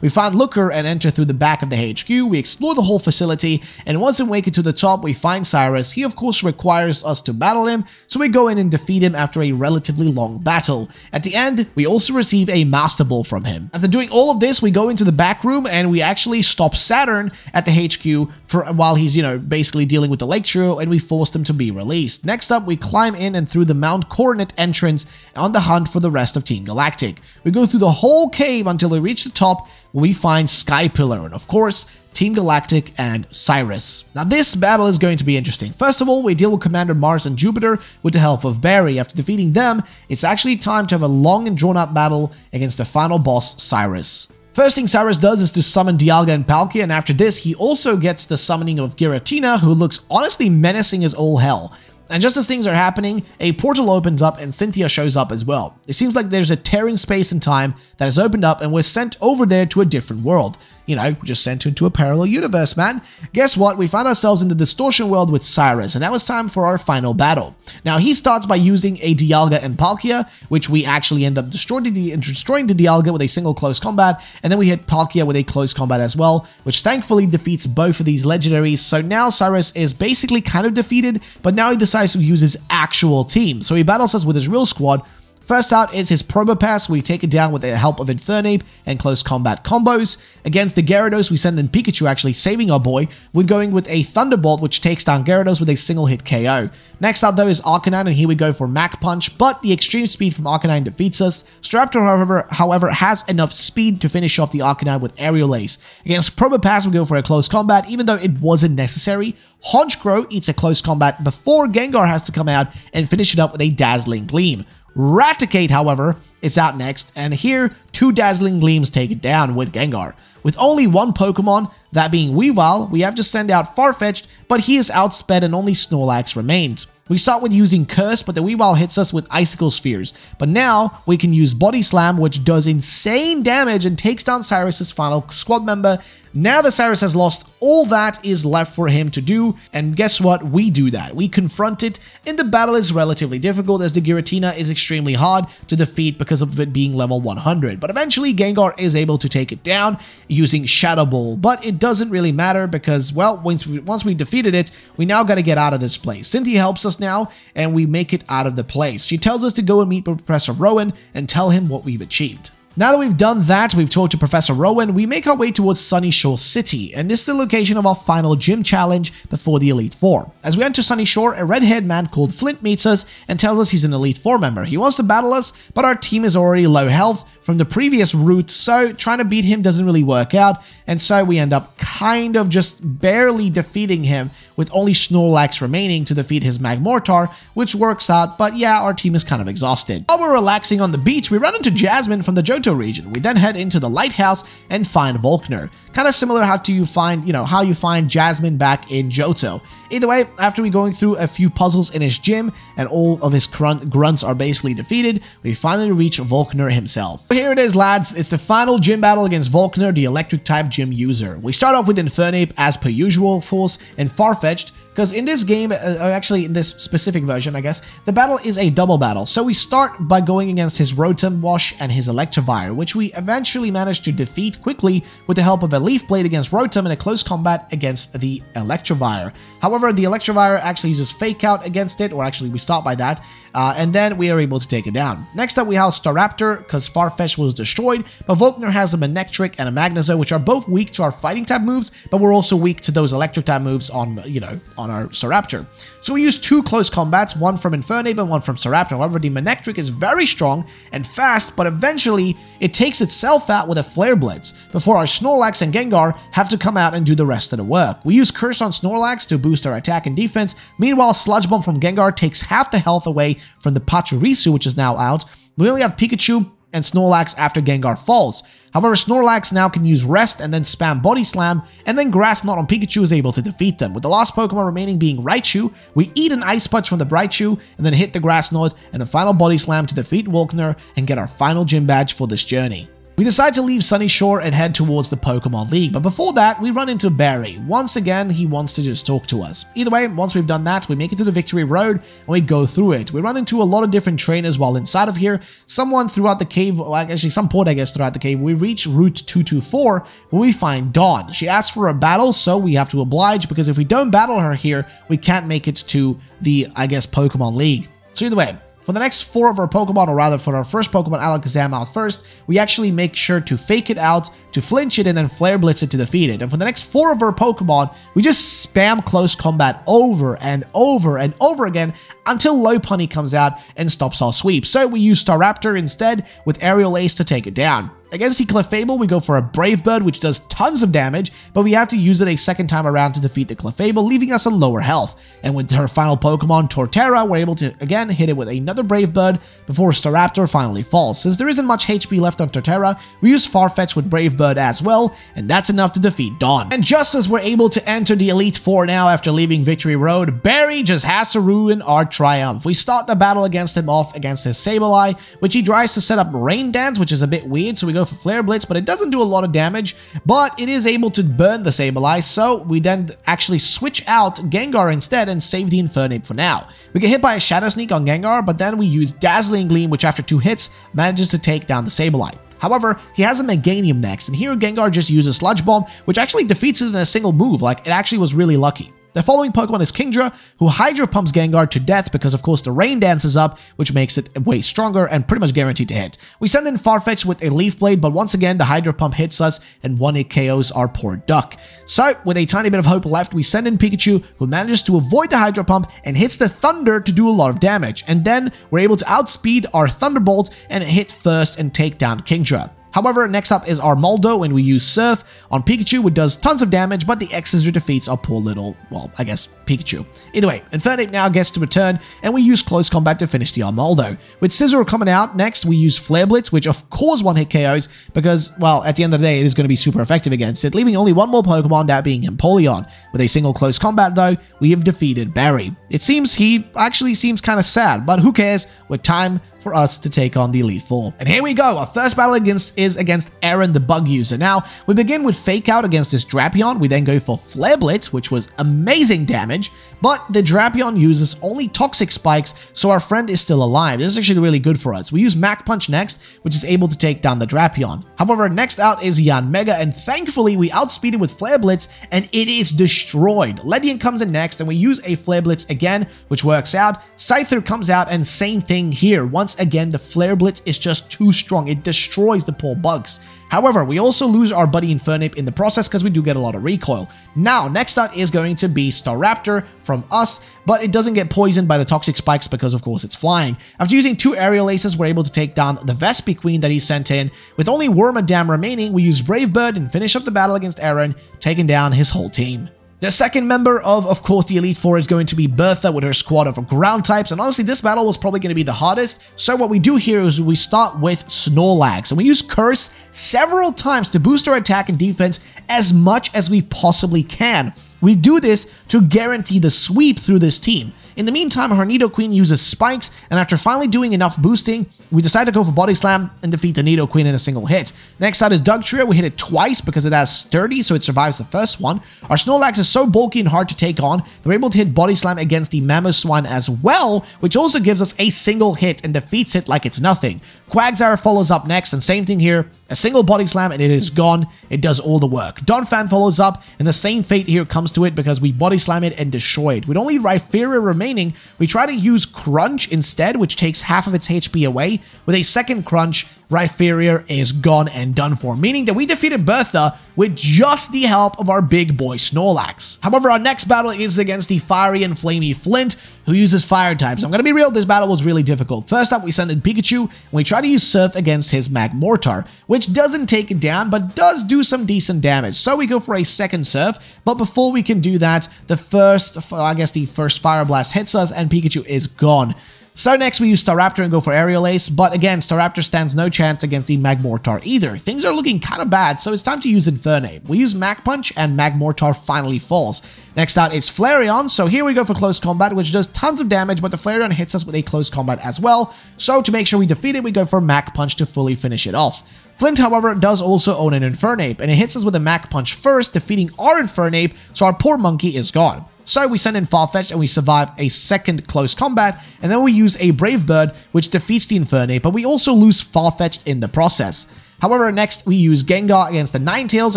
[SPEAKER 1] We find Looker and enter through the back of the HQ. We explore the whole facility, and once it to the top, we find Cyrus. He, of course, requires us to battle him, so we go in and defeat him after a relatively long battle. At the end, we also receive a Master Ball from him. After doing all of this, we go into the back room, and we actually stop Saturn at the HQ for while he's, you know, basically dealing with the Lake Trio, and we force him to be released. Next up, we climb in and through the Mount Coronet entrance on the hunt for the rest of Team Galactic. We go through the whole cave until we reach the top where we find Sky Pillar and of course Team Galactic and Cyrus. Now this battle is going to be interesting. First of all, we deal with Commander Mars and Jupiter with the help of Barry. After defeating them, it's actually time to have a long and drawn out battle against the final boss, Cyrus. First thing Cyrus does is to summon Dialga and Palkia, and after this, he also gets the summoning of Giratina, who looks honestly menacing as all hell. And just as things are happening, a portal opens up and Cynthia shows up as well. It seems like there's a tear in space and time that has opened up and we're sent over there to a different world you know, just sent into a parallel universe, man. Guess what? We find ourselves in the distortion world with Cyrus, and now it's time for our final battle. Now, he starts by using a Dialga and Palkia, which we actually end up destroying the, destroying the Dialga with a single close combat, and then we hit Palkia with a close combat as well, which thankfully defeats both of these legendaries. So now Cyrus is basically kind of defeated, but now he decides to use his actual team. So he battles us with his real squad, First out is his Probopass, we take it down with the help of Infernape and close combat combos. Against the Gyarados, we send in Pikachu actually saving our boy. We're going with a Thunderbolt, which takes down Gyarados with a single hit KO. Next out though is Arcanine, and here we go for Mach Punch, but the extreme speed from Arcanine defeats us. Staraptor, however, however, has enough speed to finish off the Arcanine with Aerial Ace. Against Probopass, we go for a close combat, even though it wasn't necessary. Honchkrow eats a close combat before Gengar has to come out and finish it up with a Dazzling Gleam. Raticate, however, is out next, and here, two Dazzling Gleams take it down with Gengar. With only one Pokemon, that being Weavile, we have to send out Farfetch'd, but he is outsped and only Snorlax remains. We start with using Curse, but the Weavile hits us with Icicle Spears. But now, we can use Body Slam, which does insane damage and takes down Cyrus's final squad member. Now that Cyrus has lost, all that is left for him to do, and guess what? We do that. We confront it, and the battle is relatively difficult as the Giratina is extremely hard to defeat because of it being level 100. But eventually, Gengar is able to take it down using Shadow Ball, but it doesn't really matter because, well, once we, once we defeated it, we now got to get out of this place. Cynthia helps us now, and we make it out of the place. She tells us to go and meet Professor Rowan and tell him what we've achieved. Now that we've done that, we've talked to Professor Rowan, we make our way towards Sunyshore City, and this is the location of our final gym challenge before the Elite Four. As we enter Sunyshore, a red-haired man called Flint meets us and tells us he's an Elite Four member. He wants to battle us, but our team is already low health, from the previous route, so trying to beat him doesn't really work out, and so we end up kind of just barely defeating him with only Snorlax remaining to defeat his Magmortar, which works out, but yeah, our team is kind of exhausted. While we're relaxing on the beach, we run into Jasmine from the Johto region. We then head into the lighthouse and find Volkner. Kind of similar how to you find, you know, how you find Jasmine back in Johto. Either way, after we going through a few puzzles in his gym and all of his grunts are basically defeated, we finally reach Volkner himself. Here it is, lads. It's the final gym battle against Volkner, the electric type gym user. We start off with Infernape as per usual, Force, and Farfetch'd, because in this game, uh, uh, actually in this specific version, I guess, the battle is a double battle. So we start by going against his Rotom Wash and his Electivire, which we eventually manage to defeat quickly with the help of a Leaf Blade against Rotom in a close combat against the Electivire. However, the Electivire actually uses Fake Out against it, or actually we start by that, uh, and then we are able to take it down. Next up, we have Staraptor, because Farfetch was destroyed, but Volkner has a Manectric and a Magnezone, which are both weak to our fighting type moves, but we're also weak to those electric type moves on, you know, on our Staraptor. So we use two close combats, one from Infernape and one from Staraptor. However, the Manectric is very strong and fast, but eventually it takes itself out with a Flare Blitz, before our Snorlax and Gengar have to come out and do the rest of the work. We use Curse on Snorlax to boost our attack and defense, meanwhile Sludge Bomb from Gengar takes half the health away from the Pachirisu, which is now out. We only have Pikachu and Snorlax after Gengar falls. However, Snorlax now can use Rest and then spam Body Slam, and then Grass Knot on Pikachu is able to defeat them. With the last Pokemon remaining being Raichu, we eat an Ice Punch from the Raichu, and then hit the Grass Knot and the final Body Slam to defeat Volkner and get our final gym badge for this journey. We decide to leave Sunyshore and head towards the Pokemon League, but before that, we run into Barry. Once again, he wants to just talk to us. Either way, once we've done that, we make it to the Victory Road and we go through it. We run into a lot of different trainers while inside of here. Someone throughout the cave, well, actually some port I guess throughout the cave, we reach Route 224 where we find Dawn. She asks for a battle, so we have to oblige because if we don't battle her here, we can't make it to the, I guess, Pokemon League. So either way, for the next four of our Pokemon, or rather for our first Pokemon Alakazam out first, we actually make sure to fake it out, to flinch it, and then Flare Blitz it to defeat it. And for the next four of our Pokemon, we just spam close combat over and over and over again until Lopunny comes out and stops our sweep. So we use Staraptor instead with Aerial Ace to take it down. Against the Clefable, we go for a Brave Bird, which does tons of damage, but we have to use it a second time around to defeat the Clefable, leaving us on lower health. And with her final Pokemon, Torterra, we're able to again hit it with another Brave Bird before Staraptor finally falls. Since there isn't much HP left on Torterra, we use Farfetch with Brave Bird as well, and that's enough to defeat Dawn. And just as we're able to enter the Elite Four now after leaving Victory Road, Barry just has to ruin our triumph. We start the battle against him off against his Sableye, which he tries to set up Rain Dance, which is a bit weird, so we go for Flare Blitz, but it doesn't do a lot of damage, but it is able to burn the Sableye, so we then actually switch out Gengar instead and save the Infernape for now. We get hit by a Shadow Sneak on Gengar, but then we use Dazzling Gleam, which after two hits manages to take down the Sableye. However, he has a Meganium next, and here Gengar just uses Sludge Bomb, which actually defeats it in a single move, like it actually was really lucky. The following Pokemon is Kingdra, who Hydro Pumps Gengar to death because of course the Rain Dance is up, which makes it way stronger and pretty much guaranteed to hit. We send in Farfetch with a Leaf Blade, but once again the Hydro Pump hits us and one hit KOs our poor duck. So, with a tiny bit of hope left, we send in Pikachu, who manages to avoid the Hydro Pump and hits the Thunder to do a lot of damage, and then we're able to outspeed our Thunderbolt and hit first and take down Kingdra. However, next up is Armaldo, and we use Surf on Pikachu, which does tons of damage, but the X-Scissor defeats our poor little, well, I guess, Pikachu. Either way, Infernape now gets to return, and we use Close Combat to finish the Armaldo. With Scizor coming out, next we use Flare Blitz, which of course one-hit KOs, because, well, at the end of the day, it is going to be super effective against it, leaving only one more Pokemon, that being Empoleon. With a single Close Combat, though, we have defeated Barry. It seems he actually seems kind of sad, but who cares? With time, for us to take on the Elite Four. And here we go. Our first battle against is against Aaron, the Bug User. Now, we begin with Fake Out against this Drapion. We then go for Flare Blitz, which was amazing damage, but the Drapion uses only Toxic Spikes, so our friend is still alive. This is actually really good for us. We use Mach Punch next, which is able to take down the Drapion. However, next out is Yanmega, and thankfully we outspeed it with Flare Blitz, and it is destroyed. Ledian comes in next, and we use a Flare Blitz again, which works out. Scyther comes out, and same thing here. Once again, the Flare Blitz is just too strong. It destroys the poor bugs. However, we also lose our buddy Infernape in the process because we do get a lot of recoil. Now, next up is going to be Staraptor from us, but it doesn't get poisoned by the toxic spikes because of course it's flying. After using two aerial aces, we're able to take down the Vespiquen that he sent in. With only Wormadam remaining, we use Brave Bird and finish up the battle against Aaron, taking down his whole team. The second member of, of course, the Elite Four is going to be Bertha with her squad of ground types, and honestly, this battle was probably going to be the hardest. So what we do here is we start with Snorlax, and we use Curse several times to boost our attack and defense as much as we possibly can. We do this to guarantee the sweep through this team. In the meantime, her Nidoqueen uses spikes, and after finally doing enough boosting, we decide to go for Body Slam and defeat the Nidoqueen in a single hit. Next out is Dugtrio. We hit it twice because it has Sturdy, so it survives the first one. Our Snorlax is so bulky and hard to take on we're able to hit Body Slam against the Mammoth Mamoswine as well, which also gives us a single hit and defeats it like it's nothing. Quagsire follows up next, and same thing here. A single body slam and it is gone. It does all the work. Donphan follows up, and the same fate here comes to it because we body slam it and destroy it. With only Rhyperior remaining, we try to use Crunch instead, which takes half of its HP away. With a second Crunch, Rhyperior is gone and done for, meaning that we defeated Bertha with just the help of our big boy Snorlax. However, our next battle is against the fiery and flamey Flint, who uses fire types. I'm gonna be real, this battle was really difficult. First up, we send in Pikachu, and we try to use Surf against his Magmortar, which doesn't take it down, but does do some decent damage. So we go for a second Surf, but before we can do that, the first, I guess the first Fire Blast hits us, and Pikachu is gone. So next we use Staraptor and go for Aerial Ace, but again, Staraptor stands no chance against the Magmortar either. Things are looking kind of bad, so it's time to use Infernape. We use Mach Punch, and Magmortar finally falls. Next out is Flareon, so here we go for Close Combat, which does tons of damage, but the Flareon hits us with a Close Combat as well, so to make sure we defeat it, we go for Mach Punch to fully finish it off. Flint, however, does also own an Infernape, and it hits us with a Mach Punch first, defeating our Infernape, so our poor monkey is gone. So we send in Farfetch and we survive a second close combat, and then we use a Brave Bird, which defeats the Infernape, but we also lose Farfetch'd in the process. However, next we use Gengar against the Ninetales,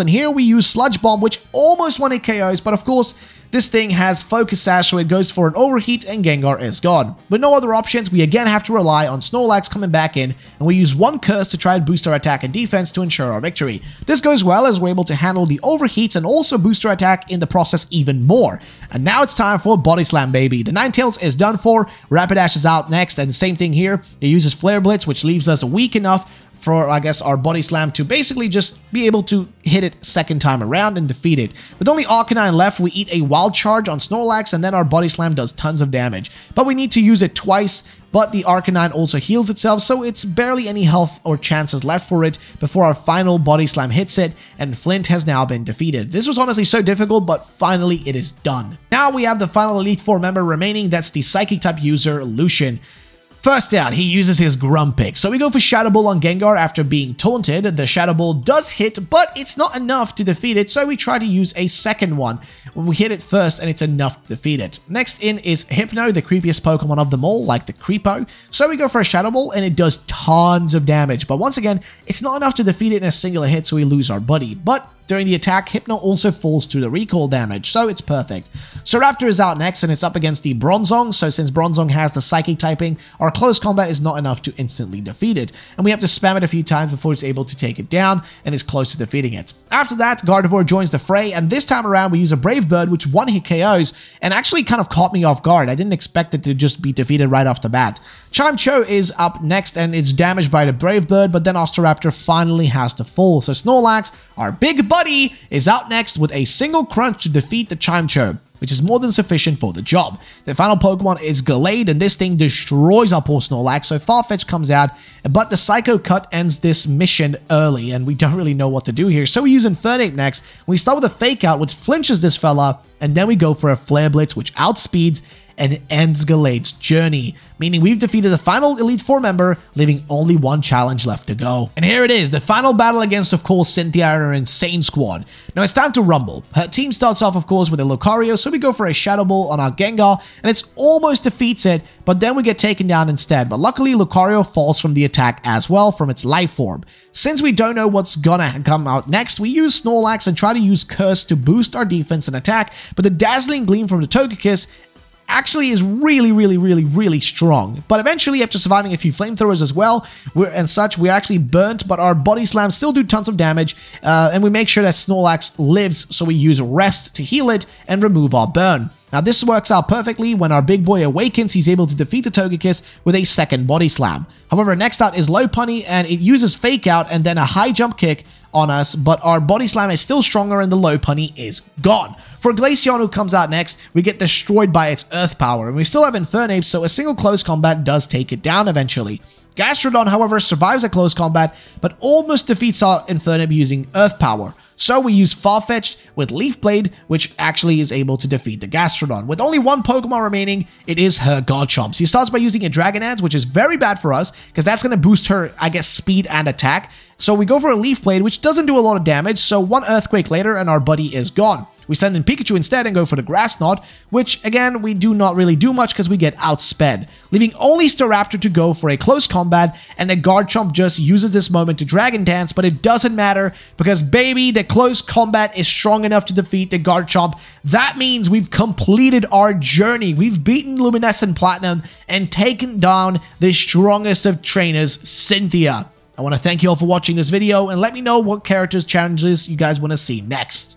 [SPEAKER 1] and here we use Sludge Bomb, which almost won it KOs, but of course, this thing has Focus Sash, so it goes for an Overheat, and Gengar is gone. With no other options, we again have to rely on Snorlax coming back in, and we use one Curse to try and boost our attack and defense to ensure our victory. This goes well as we're able to handle the Overheats and also boost our attack in the process even more. And now it's time for Body Slam, baby. The Ninetales is done for, Rapidash is out next, and same thing here. It uses Flare Blitz, which leaves us weak enough for, I guess, our body slam to basically just be able to hit it second time around and defeat it. With only Arcanine left, we eat a wild charge on Snorlax and then our body slam does tons of damage. But we need to use it twice but the Arcanine also heals itself, so it's barely any health or chances left for it before our final Body Slam hits it, and Flint has now been defeated. This was honestly so difficult, but finally it is done. Now we have the final Elite Four member remaining, that's the Psychic type user, Lucian. First down, he uses his Grumpig. So we go for Shadow Ball on Gengar after being taunted. The Shadow Ball does hit, but it's not enough to defeat it, so we try to use a second one. We hit it first, and it's enough to defeat it. Next in is Hypno, the creepiest Pokemon of them all, like the Creepo. So we go for a Shadow Ball, and it does tons of damage. But once again, it's not enough to defeat it in a single hit, so we lose our buddy. But during the attack, Hypno also falls to the recall damage, so it's perfect. Staraptor is out next, and it's up against the Bronzong, so since Bronzong has the Psychic typing, our close combat is not enough to instantly defeat it, and we have to spam it a few times before it's able to take it down, and is close to defeating it. After that, Gardevoir joins the fray, and this time around we use a Brave Bird, which one-hit KOs, and actually kind of caught me off guard. I didn't expect it to just be defeated right off the bat. Chimecho is up next, and it's damaged by the Brave Bird, but then Osteraptor finally has to fall, so Snorlax, our big buddy, is out next with a single crunch to defeat the Chimecho which is more than sufficient for the job. The final Pokemon is Gallade, and this thing destroys our poor Snorlax, so Farfetch comes out, but the Psycho Cut ends this mission early, and we don't really know what to do here, so we use Infernape next. We start with a Fake Out, which flinches this fella, and then we go for a Flare Blitz, which outspeeds and ends Gallade's journey, meaning we've defeated the final Elite Four member, leaving only one challenge left to go. And here it is, the final battle against, of course, Cynthia and her insane squad. Now it's time to rumble. Her team starts off, of course, with a Lucario, so we go for a Shadow Ball on our Gengar, and it's almost defeats it, but then we get taken down instead. But luckily, Lucario falls from the attack as well from its Life Orb. Since we don't know what's gonna come out next, we use Snorlax and try to use Curse to boost our defense and attack, but the Dazzling Gleam from the Togekiss actually is really, really, really, really strong. But eventually, after surviving a few flamethrowers as well, we're, and such, we're actually burnt, but our body slams still do tons of damage, uh, and we make sure that Snorlax lives, so we use Rest to heal it and remove our burn. Now this works out perfectly when our big boy awakens, he's able to defeat the Togekiss with a second body slam. However, next out is Lopunny and it uses Fake Out and then a high jump kick on us, but our body slam is still stronger and the Lopunny is gone. For Glaceon who comes out next, we get destroyed by its earth power, and we still have Infernape, so a single close combat does take it down eventually. Gastrodon, however, survives a close combat, but almost defeats our Infernape using earth power. So we use Farfetch'd with Leaf Blade, which actually is able to defeat the Gastrodon. With only one Pokemon remaining, it is her Garchomp. She starts by using a Dragon Dance, which is very bad for us, because that's going to boost her, I guess, speed and attack. So we go for a Leaf Blade, which doesn't do a lot of damage, so one Earthquake later and our buddy is gone. We send in Pikachu instead and go for the Grass Knot, which again, we do not really do much because we get outsped, leaving only Staraptor to go for a close combat, and the Garchomp just uses this moment to Dragon Dance, but it doesn't matter because baby, the close combat is strong enough to defeat the Garchomp. That means we've completed our journey. We've beaten Luminescent Platinum and taken down the strongest of trainers, Cynthia. I want to thank you all for watching this video and let me know what characters challenges you guys want to see next.